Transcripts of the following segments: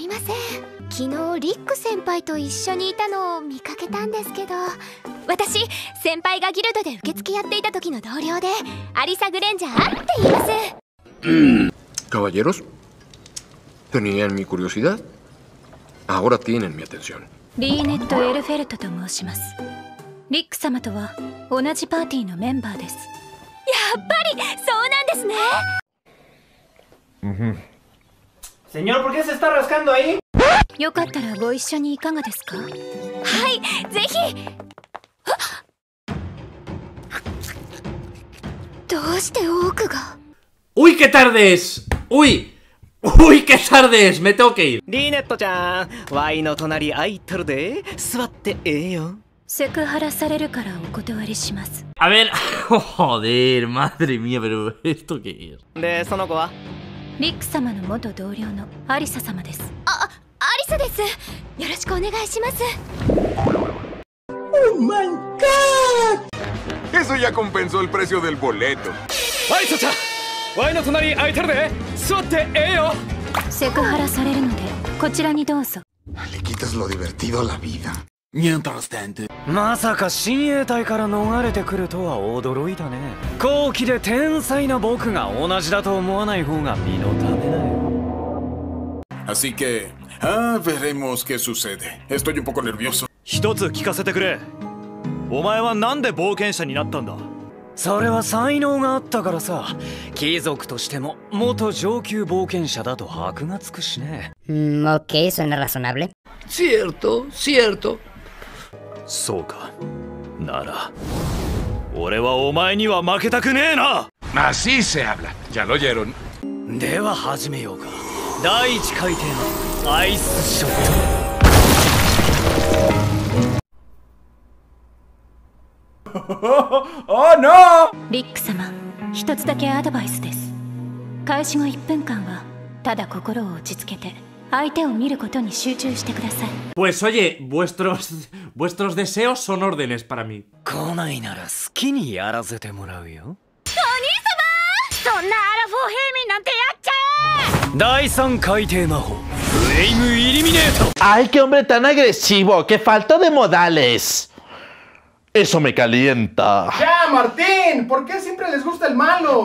みません。昨日リック先輩と一緒にいたのを見かけたんですけど私先輩がギルドで受付やっていた時の同僚でアリサ・グレンジャーって言います。Caballeros, ¿tenían mi curiosidad? Ahora tienen mi atención. リーネット・エルフェルトと申します。リック様とは同じパーティーのメンバーです。やっぱりそうなんですね Señor, ¿por qué se está rascando ahí? よかったらご一緒にいかがですかはいぜひどうしてオークが ¡Uy, qué tarde es! ¡Uy! ¡Uy, qué tarde es! Me tengo que ir. リーネットちゃん、ワイの隣空いとるで。座ってええよ。セクハラされるからお断りします A ver, joder, madre mía, pero ¿esto qué es? で、その子は リック様の元同僚のアリサ様ですあアリサですよろしくお願いします Eso ya compensó el precio del boleto. ワイトちゃんワイの隣空いとるで。座ってええよ。セクハラされるのでこちらにどうぞ Le quitas lo divertido a la vida. まさか親衛隊から逃れてくるとは驚いたね。後期で天才な僕が同じだと思わない方が身のためだよ。Así que, ah, veremos qué sucede. Estoy un poco nervioso. 一つ聞かせてくれお前はなんで冒険者になったんだ？それは才能があったからさ。貴族としても元上級冒険者だと箔がつくしね。Mm, ok, suena razonable. Cierto, cierto. そうかなら俺はお前には負けたくねえな Así se habla. Ya lo oyeron. では始めようか。第一回転はアイスショット。¡Oh, no! リック様一つだけアドバイスです開始後1分間はただ心を落ち着けて Pues oye, vuestros, vuestros deseos son órdenes para mí. ¡Ay, qué hombre tan agresivo! ¡Qué falta de modales! Eso me calienta. ¡Ya, Martín! ¿Por qué siempre les gusta el malo?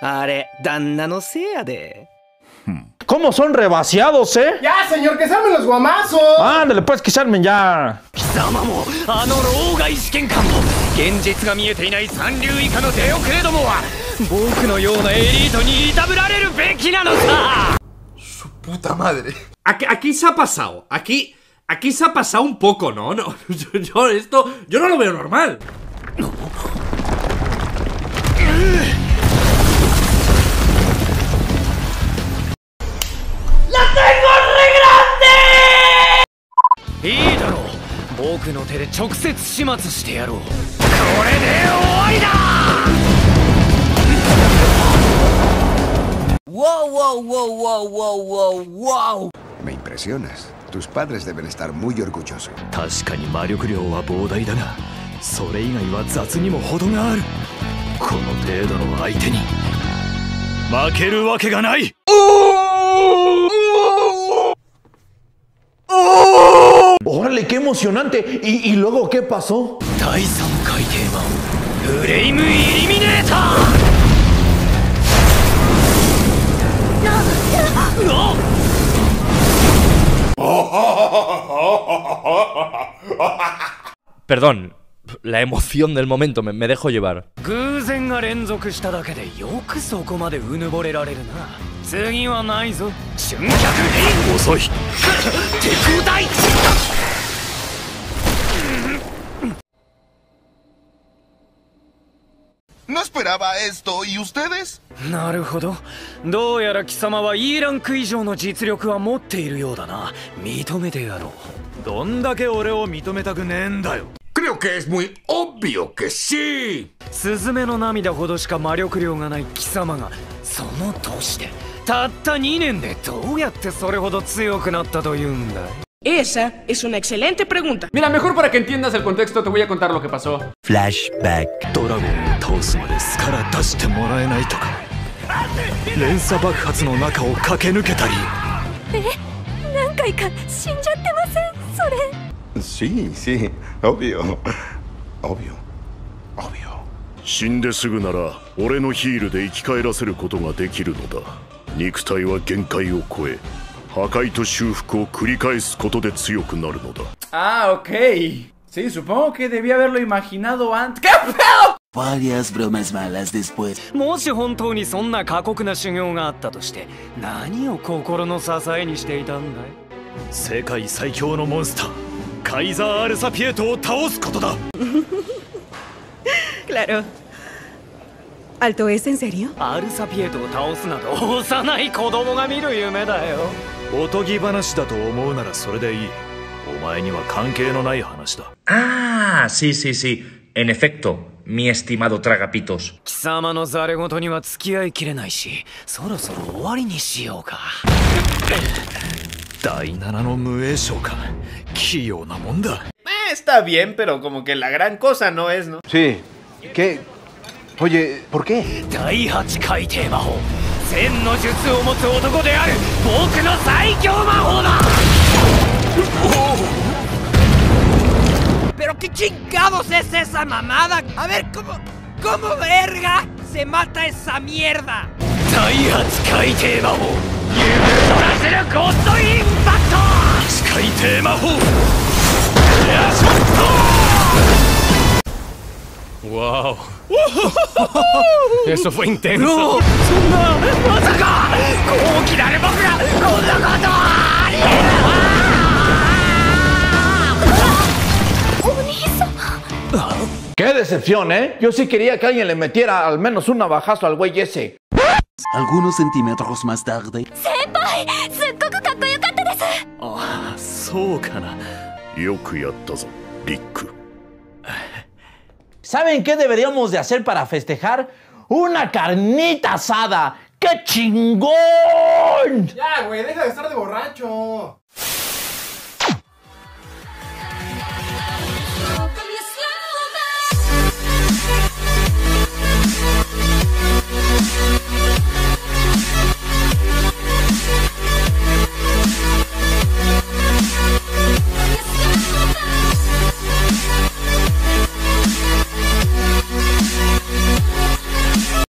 あれ、旦那のせいやで。 ¿Cómo son rebaseados, eh? ¡Ya, señor, que se armen los guamazos! Ándale, pues que se armen ya. 貴様も、あの老害試験官も、現実が見えていない三流以下の出遅れどもは、僕のようなエリートにいたぶられるべきなのさ Puta madre. Aquí, aquí se ha pasado. Aquí, aquí se ha pasado un poco, ¿no? no yo, yo esto, yo no lo veo normal. ¡La 僕の手で直接始末してやろう。これで終わりだ ¡Wow, wow, wow, wow, wow, wow! Me impresionas. Tus padres deben estar muy orgullosos. 確かに魔力量は膨大だがそれ以外は雑にも程があるこの程度の相手に負けるわけがない ¡Órale, qué emocionante. ¿Y, luego qué pasó? Perdón, la emoción del momento, me, me dejo llevar. esperaba esto. ¿Y ustedes? なるほどどうやら貴様は E ランク以上の実力は持っているようだな認めてやろうどんだけ俺を認めたくねえんだよ Creo que es muy obvio que sí. スズメの涙ほどしか魔力量がない貴様がその年でたった2年でどうやってそれほど強くなったというんだい Esa es una excelente pregunta. Mira, mejor para que entiendas el contexto te voy a contar lo que pasó. フラッシュバックドラゴンを倒すまでスから出してもらえないとか連鎖爆発の中を駆け抜けたりえ？何回か死んじゃってません？それ Sí, sí, obvio. Obvio. 死んですぐなら俺のヒールで生き返らせることができるのだ肉体は限界を超え破壊と修復を繰り返すことで強くなるのだ Ah, ok. Sí, supongo que debí haberlo imaginado antes. ¿Qué pedo? Varias bromas malas después もし本当にそんな過酷な修行があったとして何を心の支えにしていたんだい？世界最強のモンスターカイザー・アルサピエトを倒すことだ Claro. ¿Alto es en serio? アルサピエトを倒すなど幼い子供が見る夢だよおとぎ話だと思うならそれでいいお前には関係のない話だ Ah, sí, sí, sí. En efecto, mi estimado Tragapitos. Eh, está bien, pero como que la gran cosa no es, ¿no? Sí. ¿Qué? Oye, ¿por qué? ¿Pero qué chingados es esa mamada? A ver, ¿cómo... ¿Cómo verga se mata esa mierda? ¡Taihatskai Costo Impacto! ¡Skai Teimahou! ¡Wow! Eso fue intenso. ¡No! ¡Masaka! decepción, ¿eh? Yo sí quería que alguien le metiera al menos un navajazo al güey ese. Algunos centímetros más tarde. ¡Senpai! Ah, ¿Saben qué deberíamos de hacer para festejar? ¡Una carnita asada! ¡Qué chingón! Ya, güey, deja de estar de borracho.